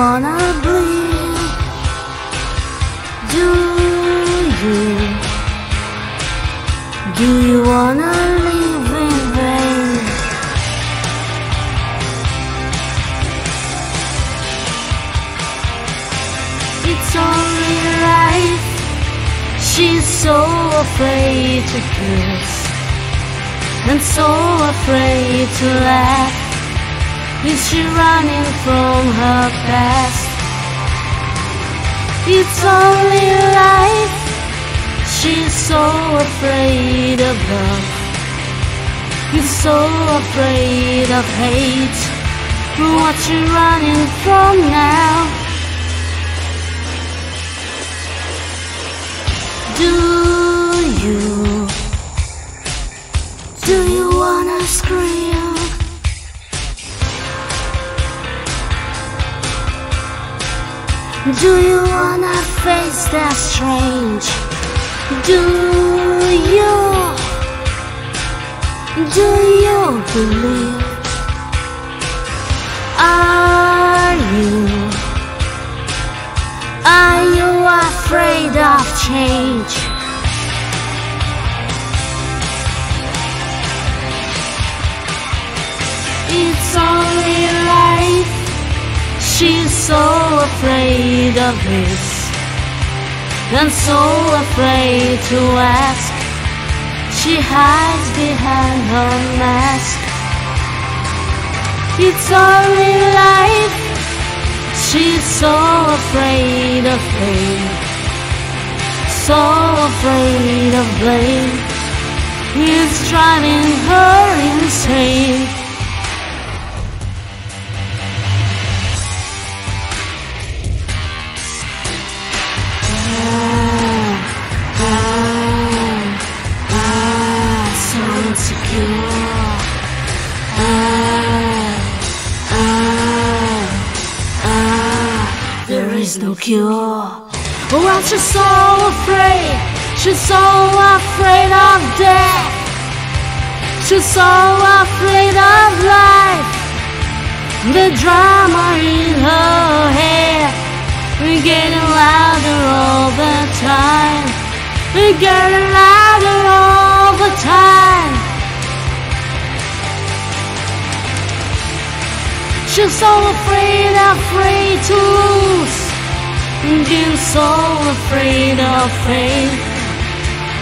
wanna bleed? Do you? Do you wanna live in vain? It's only life. She's so afraid to kiss and so afraid to laugh. Is she running from her past? It's only life. She's so afraid of love. She's so afraid of hate. What you running from now? Do Do you wanna face that strange? Do you? Do you believe? Are you? Are you afraid of change? So afraid of this, and so afraid to ask. She hides behind her mask. It's only life. She's so afraid of pain, so afraid of blame. It's driving her insane. Ah, ah, ah, there is no cure. Well, she's so afraid, she's so afraid of death. She's so afraid of life. The drama in her head, getting louder all the time. We're Getting louder She's so afraid, afraid to lose. She's so afraid of fame.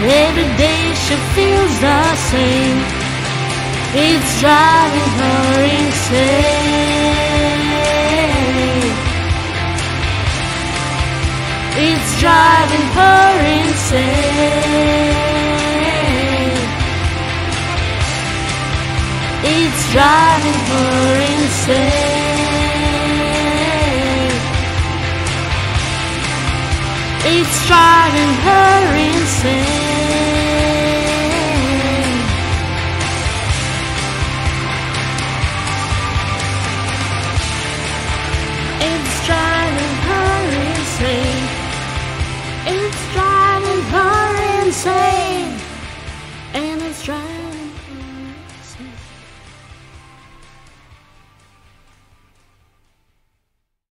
Every day she feels the same. It's driving her insane. It's driving her insane. It's driving her insane. it's driving her insane. It's driving her insane. It's driving her insane. And it's driving.